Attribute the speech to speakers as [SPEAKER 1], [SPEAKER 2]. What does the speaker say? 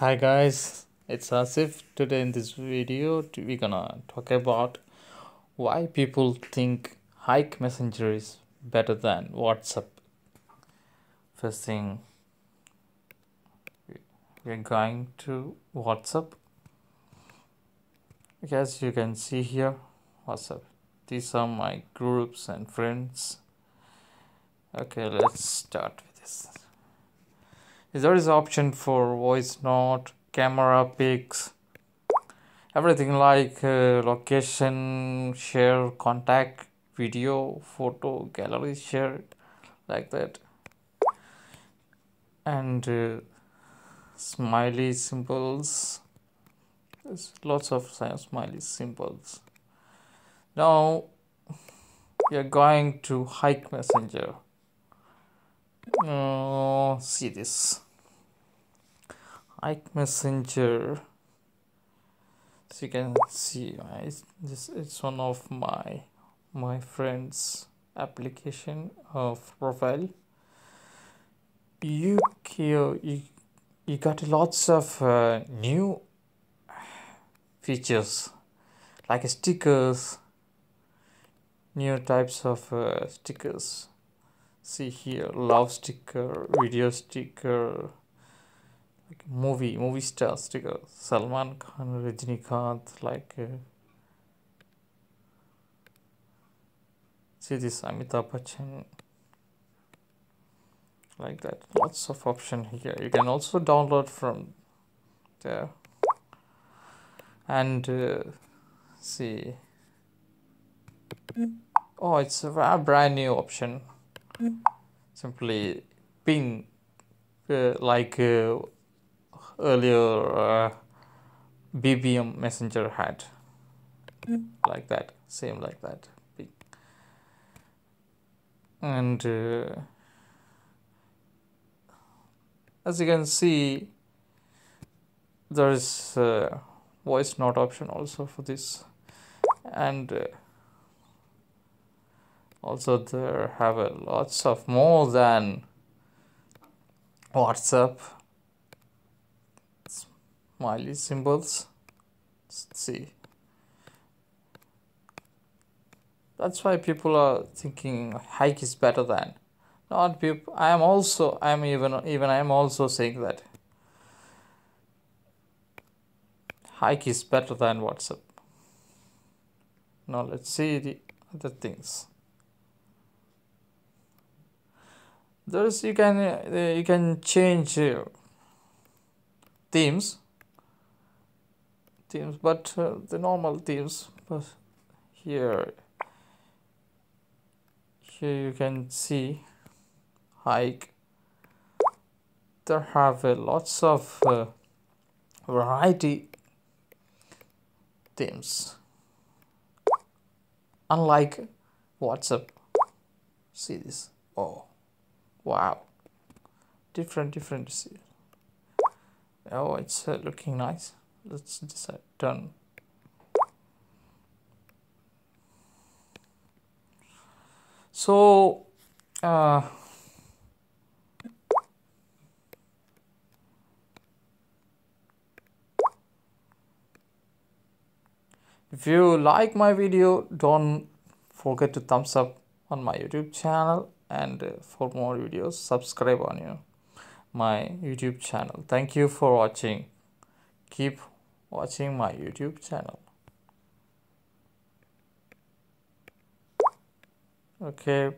[SPEAKER 1] Hi guys, it's Asif. Today in this video, we're gonna talk about why people think Hike Messenger is better than WhatsApp. First thing, we're going to WhatsApp. As you can see here, WhatsApp. These are my groups and friends. Okay, let's start with this. There is option for voice note, camera pics, everything like uh, location share, contact, video, photo, gallery share, like that, and uh, smiley symbols. There's lots of smiley symbols. Now we are going to Hike Messenger. Uh, see this. Hike Messenger. So you can see I, this it's one of my my friend's application of profile. You you you, got lots of uh, new features like stickers, new types of uh, stickers. See here, love sticker, video sticker, like movie movie star sticker. Salman khan rajinikanth like uh, see this amitabh bachchan. Like that lots of option here. You can also download from there. And uh, see. Oh it's a brand new option simply ping uh, like uh, earlier uh, bbm messenger had like that same like that Ping. and uh, as you can see there is uh, voice note option also for this and also there have a lots of more than whatsapp smiley symbols. Let's see. That's why people are thinking hike is better than not people i am also i am even even i am also saying that hike is better than whatsapp. Now let's see the other things there's you can uh, you can change uh, themes. Themes but uh, the normal themes but here here you can see hike. There have uh, lots of uh, variety themes. Unlike whatsapp see this oh wow. Different different oh it's uh, looking nice. Let's decide. Done. So uh, if you like my video don't forget to thumbs up on my youtube channel and uh, for more videos subscribe on you my youtube channel. Thank you for watching. Keep watching my youtube channel. Okay